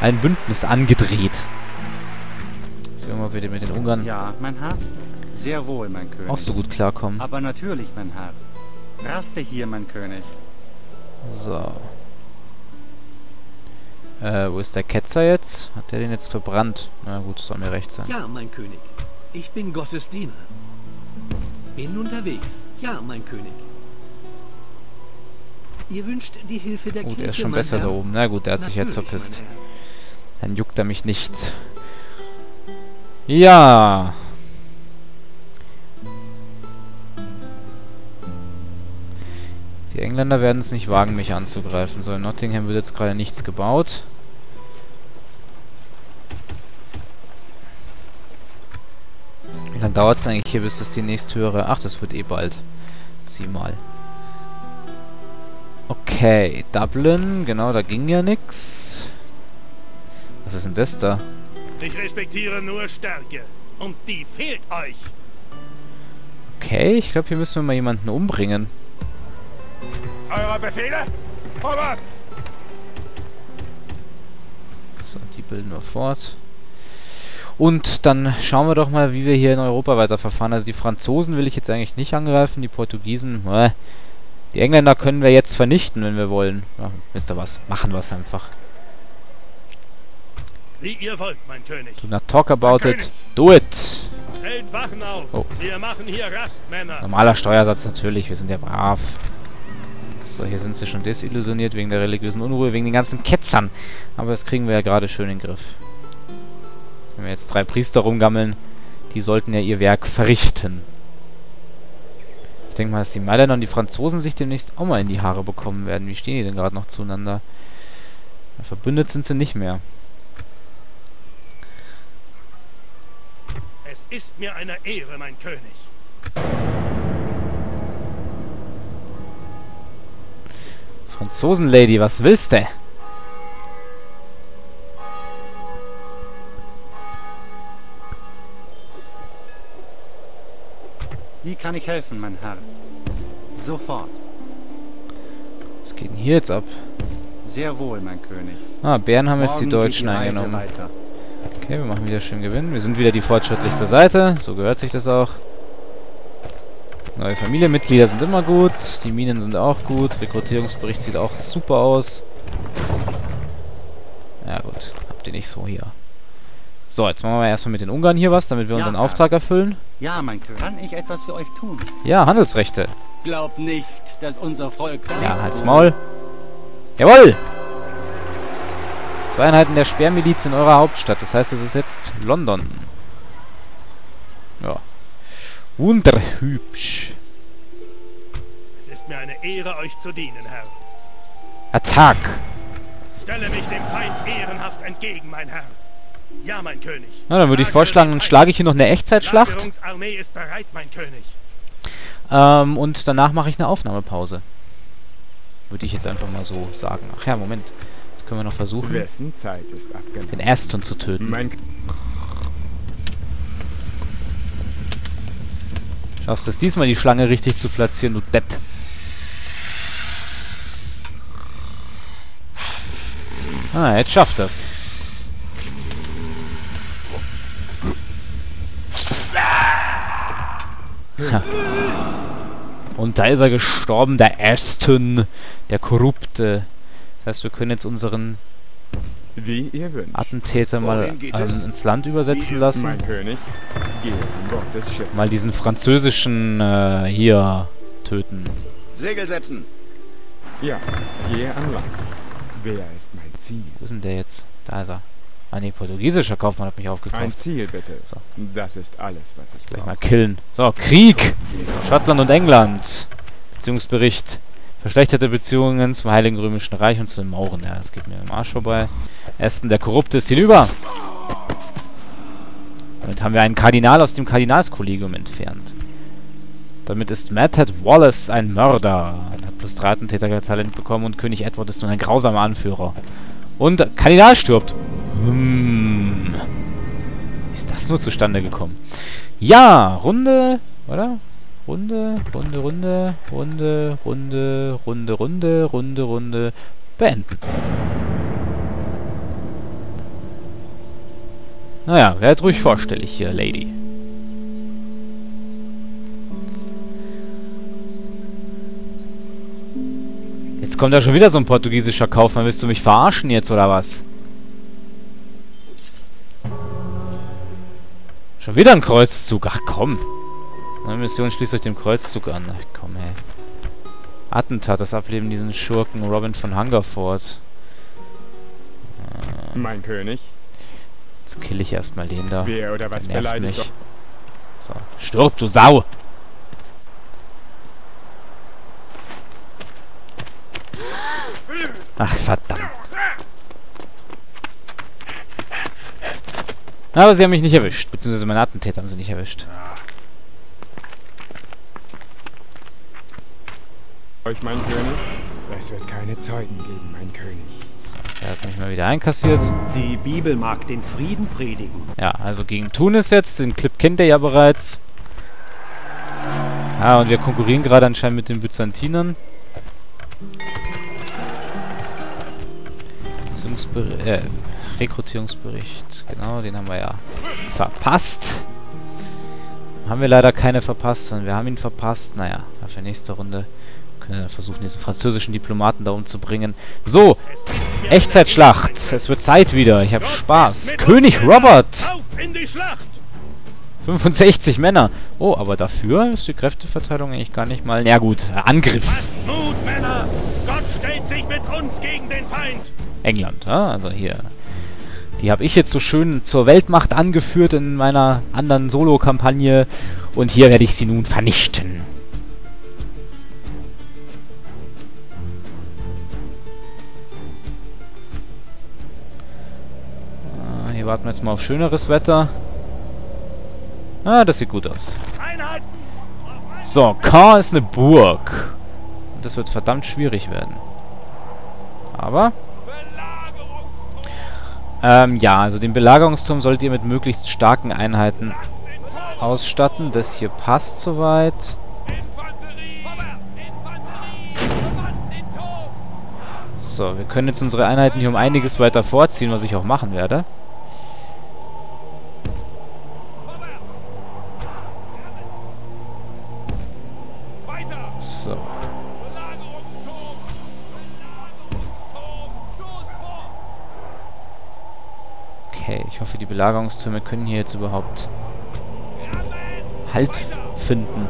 ein Bündnis angedreht. Sehen wir mal, ob wir mit den Ungarn Ja, mein Herr? Sehr wohl, mein König. auch so gut klarkommen. Aber natürlich, mein Herr. Raste hier, mein König. So. Äh, wo ist der Ketzer jetzt? Hat der den jetzt verbrannt? Na gut, soll mir recht sein. Ja, mein König. Ich bin Gottes Diener. Bin unterwegs. Ja, mein König. Ihr wünscht die Hilfe der Gut, Kirche, er ist schon besser Herr? da oben. Na gut, der hat sich jetzt Natürlich, verpisst. Dann juckt er mich nicht. Ja. Die Engländer werden es nicht wagen, mich anzugreifen. So, in Nottingham wird jetzt gerade nichts gebaut. Wie lange dauert es eigentlich hier, bis das die nächsthöhere... Ach, das wird eh bald. Sieh mal. Okay, Dublin, genau, da ging ja nix. Was ist denn das da? Ich respektiere nur Stärke. Und die fehlt euch. Okay, ich glaube, hier müssen wir mal jemanden umbringen. Eure Befehle? Vorwärts! So, die bilden wir fort. Und dann schauen wir doch mal, wie wir hier in Europa weiter verfahren. Also die Franzosen will ich jetzt eigentlich nicht angreifen, die Portugiesen, äh, die Engländer können wir jetzt vernichten, wenn wir wollen. Ja, wisst ihr was, machen wir es einfach. Wie ihr wollt, mein König. Do not talk about Mein it, König. do it! Stellt Wachen auf. Oh. Wir machen hier Rast, Männer. Normaler Steuersatz natürlich, wir sind ja brav. So, hier sind sie schon desillusioniert wegen der religiösen Unruhe, wegen den ganzen Ketzern. Aber das kriegen wir ja gerade schön in den Griff. Wenn wir jetzt drei Priester rumgammeln, die sollten ja ihr Werk verrichten. Ich denke mal, dass die Mailänder und die Franzosen sich demnächst auch mal in die Haare bekommen werden. Wie stehen die denn gerade noch zueinander? Verbündet sind sie nicht mehr. Es ist mir eine Ehre, mein König. Franzosen-Lady, was willst du? Wie kann ich helfen, mein Herr? Sofort. Was geht denn hier jetzt ab? Sehr wohl, mein König. Ah, Bären haben jetzt die Morgen Deutschen die eingenommen. Weiter. Okay, wir machen wieder schön Gewinn. Wir sind wieder die fortschrittlichste Seite. So gehört sich das auch. Neue Familienmitglieder sind immer gut. Die Minen sind auch gut. Rekrutierungsbericht sieht auch super aus. Ja gut, habt ihr nicht so hier. So, jetzt machen wir erstmal mit den Ungarn hier was, damit wir Ja, unseren. Auftrag erfüllen. Ja, mein König. Kann ich etwas für euch tun? Ja, Handelsrechte. Glaubt nicht, dass unser Volk... Ja, halt's Maul. Jawohl! Zwei Einheiten der Sperrmiliz in eurer Hauptstadt. Das heißt, es ist jetzt London. Ja. Wunderhübsch. Es ist mir eine Ehre, euch zu dienen, Herr. Attack! Stelle mich dem Feind ehrenhaft entgegen, mein Herr. Ja, mein König. Na, dann würde ich vorschlagen, dann schlage ich hier noch eine Echtzeitschlacht. Lagerungsarmee ist bereit, mein König. Ähm, und danach mache ich eine Aufnahmepause. Würde ich jetzt einfach mal so sagen. Ach ja, Moment. Können wir noch versuchen, Wessen Zeit ist abgelaufen? den Aston zu töten. Mein Schaffst es diesmal, die Schlange richtig zu platzieren, du Depp. Ah, jetzt schafft das. Ha. Und da ist er gestorben, der Aston, der Korrupte. Das heißt, wir können jetzt unseren Wie ihr wünscht. Attentäter mal ähm, ins Land übersetzen lassen. Mein König. Mal diesen französischen äh, hier töten. Segel setzen. Ja, gehe an Land. Wer ist mein Ziel? Wo ist denn der jetzt? Da ist er. Ah ne, portugiesischer Kaufmann hat mich Ein aufgekauft. Ziel, bitte. So. Das ist alles, was ich Gleich mal brauche. killen. So, Krieg! Schottland und England. Beziehungsbericht. Verschlechterte Beziehungen zum Heiligen Römischen Reich und zu den Mauren. Ja, das geht mir im Arsch vorbei. Aston, der Korrupte, ist hinüber. Damit haben wir einen Kardinal aus dem Kardinalskollegium entfernt. Damit ist Madhead Wallace ein Mörder. Er hat plus 3 Attentäter-Talent bekommen und König Edward ist nun ein grausamer Anführer. Und Kardinal stirbt. Hm. Wie ist das nur zustande gekommen? Ja, Runde, oder? Runde, Runde, Runde, Runde, Runde, Runde, Runde, Runde, Runde, beenden. Naja, werd ruhig vorstellig hier, Lady. Jetzt kommt da schon wieder so ein portugiesischer Kaufmann. Willst du mich verarschen jetzt, oder was? Schon wieder ein Kreuzzug. Ach komm. Neue Mission schließt euch dem Kreuzzug an. Ach komm, ey. Attentat, das Ableben diesen Schurken Robin von Hungerford. Mein König. Jetzt kill ich erstmal den da. Wer oder was Der nervt mich. So. Stirb, du Sau! Ach, verdammt. Aber sie haben mich nicht erwischt. Beziehungsweise meine Attentäter haben sie nicht erwischt. Euch, mein König? Es wird keine Zeugen geben, mein König. Der hat mich mal wieder einkassiert. Die Bibel mag den Frieden predigen. Ja, also gegen Tunis jetzt. Den Clip kennt ihr ja bereits. Ah, und wir konkurrieren gerade anscheinend mit den Byzantinern. Äh, Rekrutierungsbericht. Genau, den haben wir ja verpasst. Haben wir leider keine verpasst, sondern wir haben ihn verpasst. Naja, für nächste Runde können wir versuchen, diesen französischen Diplomaten da umzubringen. So, Echtzeitschlacht. Es wird Zeit wieder. Ich habe Spaß. König! Robert. Auf in die Schlacht! 65 Männer. Oh, aber dafür ist die Kräfteverteilung eigentlich gar nicht mal... Ja gut, Angriff. Mut, Männer! Gott stellt sich mit uns gegen den Feind! England, ja? Also hier. Die habe ich jetzt so schön zur Weltmacht angeführt in meiner anderen Solo-Kampagne. Und hier werde ich sie nun vernichten. Ah, Hier warten wir jetzt mal auf schöneres Wetter. Ah, das sieht gut aus. So, Caen ist eine Burg. Und das wird verdammt schwierig werden. Aber... Ähm, ja, also den Belagerungsturm solltet ihr mit möglichst starken Einheiten ausstatten. Das hier passt soweit. So, wir können jetzt unsere Einheiten hier um einiges weiter vorziehen, was ich auch machen werde. Belagerungstürme können hier jetzt überhaupt Halt finden.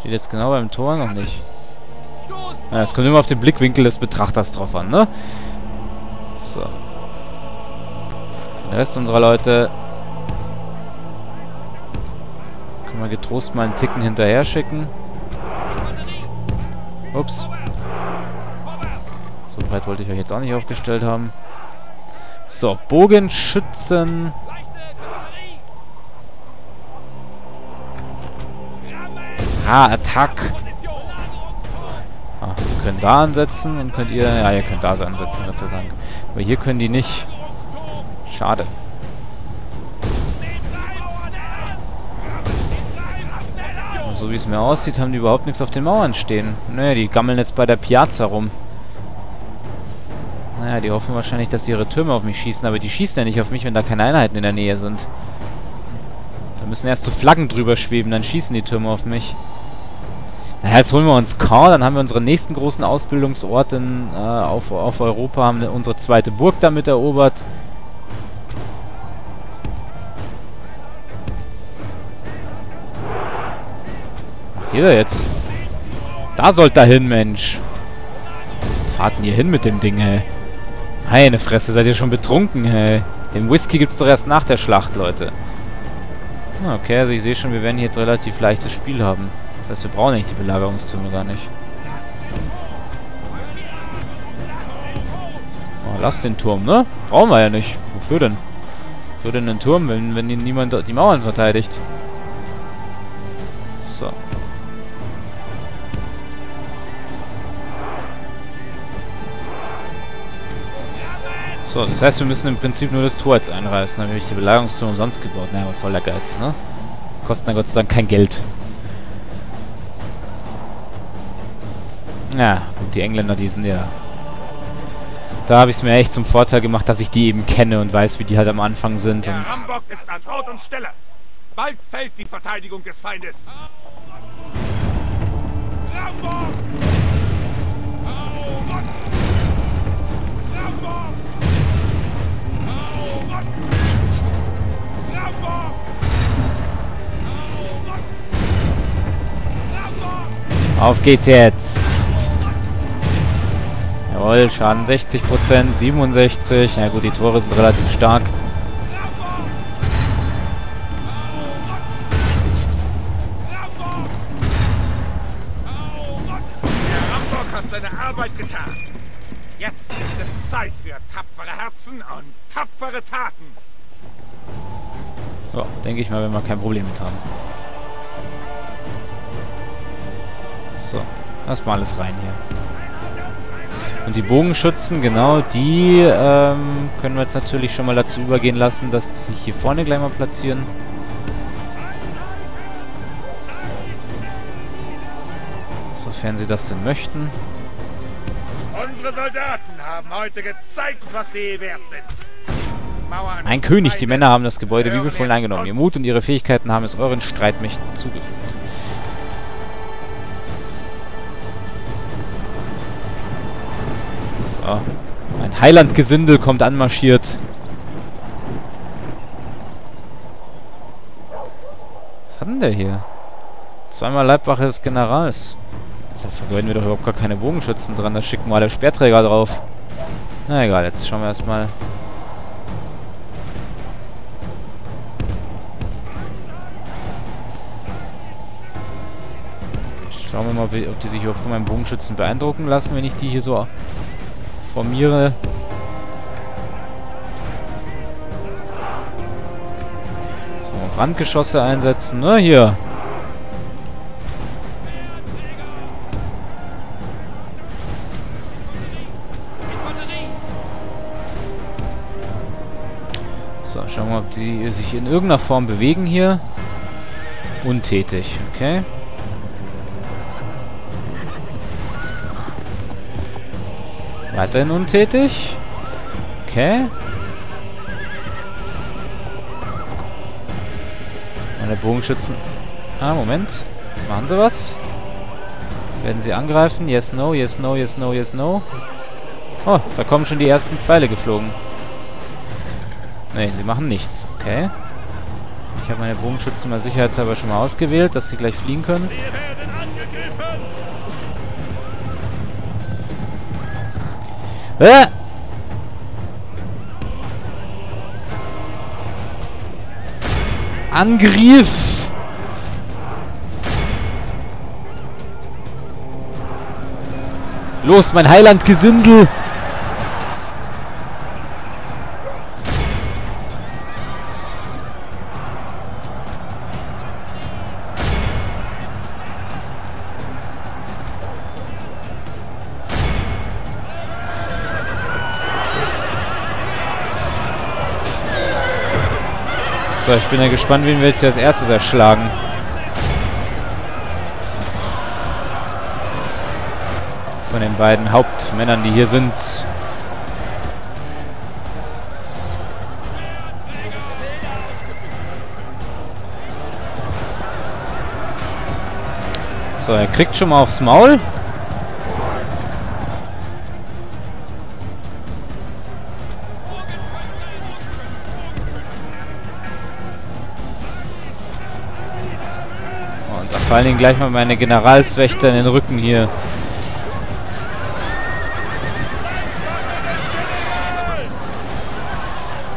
Steht jetzt genau beim Tor noch nicht. Ja, kommt immer auf den Blickwinkel des Betrachters drauf an, ne? So. Der Rest unserer Leute können wir getrost mal einen Ticken hinterher schicken. Ups. So breit wollte ich euch jetzt auch nicht aufgestellt haben. So, Bogenschützen. Ah, Attack. Ah, wir können da ansetzen und könnt ihr... Ja, ihr könnt da ansetzen, Dank. Aber hier können die nicht. Schade. So wie es mir aussieht, haben die überhaupt nichts auf den Mauern stehen. Naja, die gammeln jetzt bei der Piazza rum. Naja, die hoffen wahrscheinlich, dass ihre Türme auf mich schießen, aber die schießen ja nicht auf mich, wenn da keine Einheiten in der Nähe sind. Da müssen erst so Flaggen drüber schweben, dann schießen die Türme auf mich. Naja, jetzt holen wir uns Caen, dann haben wir unseren nächsten großen Ausbildungsort in, äh, auf, auf Europa, haben unsere zweite Burg damit erobert. Macht ihr da jetzt? Da sollt ihr hin, Mensch. Wo fahrt denn ihr hin mit dem Ding, ey? Meine Fresse, seid ihr schon betrunken, hey. Den Whisky gibt's doch erst nach der Schlacht, Leute. Ah, Okay, also ich sehe schon, wir werden hier jetzt relativ leichtes Spiel haben. Das heißt, wir brauchen eigentlich die Belagerungstürme gar nicht. Oh, lass den Turm, ne? Brauchen wir ja nicht. Wofür denn? Wofür denn den Turm, wenn, wenn ihn niemand die Mauern verteidigt? So. So, das heißt, wir müssen im Prinzip nur das Tor jetzt einreißen. Dann habe ich die Belagerungstürme umsonst gebaut. Naja, was soll der Geiz, ne? Kosten ja Gott sei Dank kein Geld. Ja, gut, die Engländer, die sind ja... Da habe ich es mir echt zum Vorteil gemacht, dass ich die eben kenne und weiß, wie die halt am Anfang sind. Der Und Rambock ist an Ort und Stelle. Bald fällt die Verteidigung des Feindes. Rambock! Rock! Rambock! Auf geht's jetzt. Jawohl, Schaden 60%, 67. Na gut, die Tore sind relativ stark. Der Rambock hat seine Arbeit getan. Jetzt ist es Zeit für tapfere Herzen und tapfere Taten. Ja, denke ich mal, wenn wir kein Problem mit haben. So, erstmal alles rein hier. Und die Bogenschützen, genau, die ähm, können wir jetzt natürlich schon mal dazu übergehen lassen, dass die sich hier vorne gleich mal platzieren. Sofern sie das denn möchten. Unsere Soldaten haben heute gezeigt, was sie wert sind. Ein König, die Männer haben das Gebäude wie befohlen eingenommen. Ihr. Mut und ihre Fähigkeiten haben es euren Streitmächten zugefügt. So. Ein Heilandgesindel kommt anmarschiert. Was hat denn der hier? Zweimal Leibwache des Generals. Da vergeuden wir doch überhaupt gar keine Bogenschützen dran. Da schicken wir alle Speerträger drauf. Na egal, jetzt schauen wir erstmal. Schauen wir mal, ob die sich überhaupt von meinem Bogenschützen beeindrucken lassen, wenn ich die hier so formiere. So, Brandgeschosse einsetzen. Na, hier. So, schauen wir mal, ob die sich in irgendeiner Form bewegen hier. Untätig, okay. Weiterhin untätig. Okay. Meine Bogenschützen. Ah, Moment. Jetzt machen sie was. Werden sie angreifen? Yes, no, yes, no, yes, no, yes, no. Oh, da kommen schon die ersten Pfeile geflogen. Ne, sie machen nichts. Okay. Ich habe meine Bogenschützen mal sicherheitshalber schon mal ausgewählt, dass sie gleich fliehen können. Wir werden angegriffen. Äh! Angriff! Los, mein Heilandgesindel! So, ich bin ja gespannt, wen wir jetzt hier als erstes erschlagen. Von den beiden Hauptmännern, die hier sind. So, er kriegt schon mal aufs Maul. Da fallen ihm gleich mal meine Generalswächter in den Rücken hier.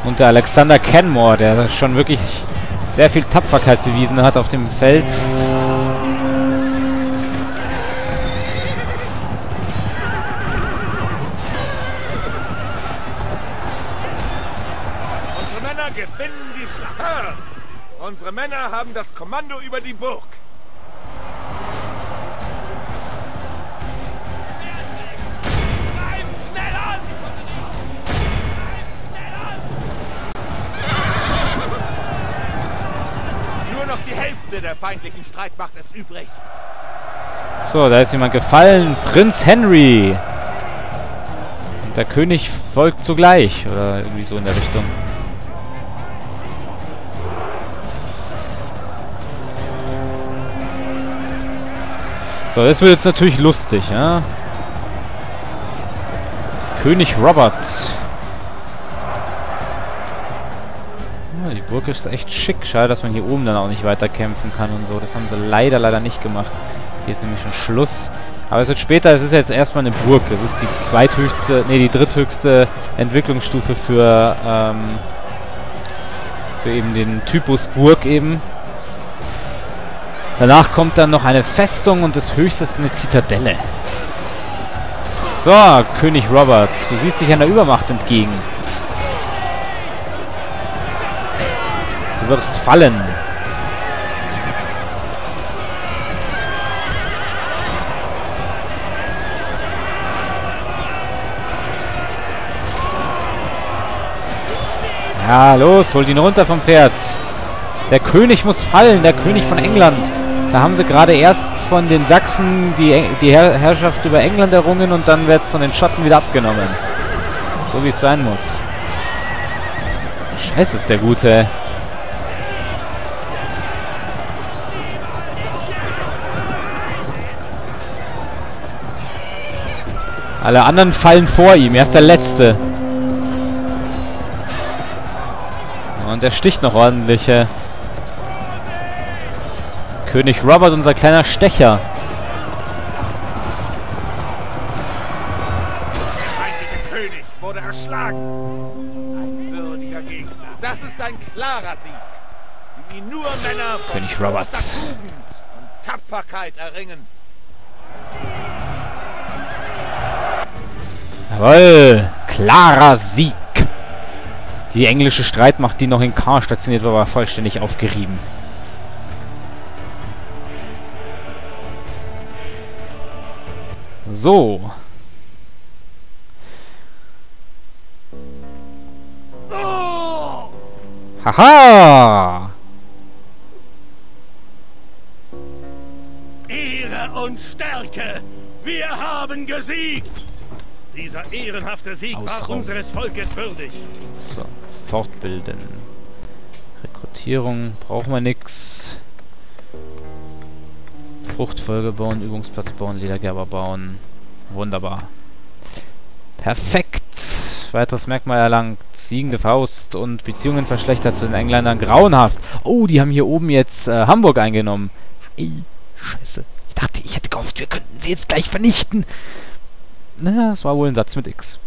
Und der Alexander Kenmore, der schon wirklich sehr viel Tapferkeit bewiesen hat auf dem Feld. Unsere Männer gewinnen die Schlacht. Hör! Unsere Männer haben das Kommando über die Burg. Hälfte der feindlichen Streitmacht ist übrig. So, da ist jemand gefallen. Prinz Henry. Und der König folgt zugleich. Oder irgendwie so in der Richtung. So, das wird jetzt natürlich lustig, ja? König Robert. Burg ist echt schick. Schade, dass man hier oben dann auch nicht weiter kämpfen kann und so. Das haben sie leider, leider nicht gemacht. Hier ist nämlich schon Schluss. Aber es wird später, es ist jetzt erstmal eine Burg. Es ist die zweithöchste, nee, die dritthöchste Entwicklungsstufe für, ähm, für eben den Typus Burg eben. Danach kommt dann noch eine Festung und das höchste ist eine Zitadelle. So, König Robert, du siehst dich einer Übermacht entgegen. Wirst fallen. Ja, los, hol ihn runter vom Pferd. Der König muss fallen, der König von England. Da haben sie gerade erst von den Sachsen die, die Herr Herrschaft über England errungen und dann wird es von den Schotten wieder abgenommen. So wie es sein muss. Scheiße ist der Gute. Alle anderen fallen vor ihm. Er ist der Letzte. Und er sticht noch ordentliche. König Robert, unser kleiner Stecher. König wurde erschlagen. Ein würdiger Gegner. Das ist ein klarer Sieg, wie ihn nur Männer von König Robert. Tugend und Tapferkeit erringen. Jawoll. Klarer Sieg. Die englische Streitmacht, die noch in K stationiert war, war vollständig aufgerieben. So. Haha! Ehre und Stärke! Wir haben gesiegt! Dieser ehrenhafte Sieg war Ausraum. unseres Volkes würdig. So, fortbilden. Rekrutierung, brauchen wir nix. Fruchtfolge bauen, Übungsplatz bauen, Ledergerber bauen. Wunderbar. Perfekt. Weiteres Merkmal erlangt. Siegende Faust und Beziehungen verschlechtert zu den Engländern. Grauenhaft. Oh, die haben hier oben jetzt äh, Hamburg eingenommen. Ey, scheiße. Ich dachte, ich hätte gehofft, wir könnten sie jetzt gleich vernichten. Na, das war wohl ein Satz mit X.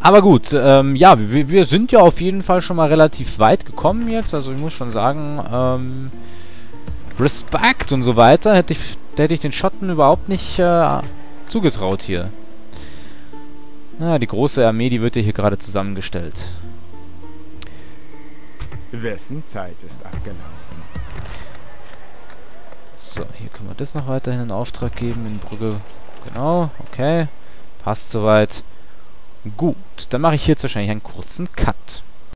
Aber gut, ähm, ja, wir, wir sind ja auf jeden Fall schon mal relativ weit gekommen jetzt. Also ich muss schon sagen, ähm, Respekt und so weiter hätte ich, hätte ich den Schotten überhaupt nicht äh, zugetraut hier. Na, die große Armee, die wird ja hier gerade zusammengestellt. Wessen Zeit ist abgelaufen? So, hier können wir das noch weiterhin in Auftrag geben in Brügge. Genau, okay. Passt soweit. Gut, dann mache ich hier jetzt wahrscheinlich einen kurzen Cut.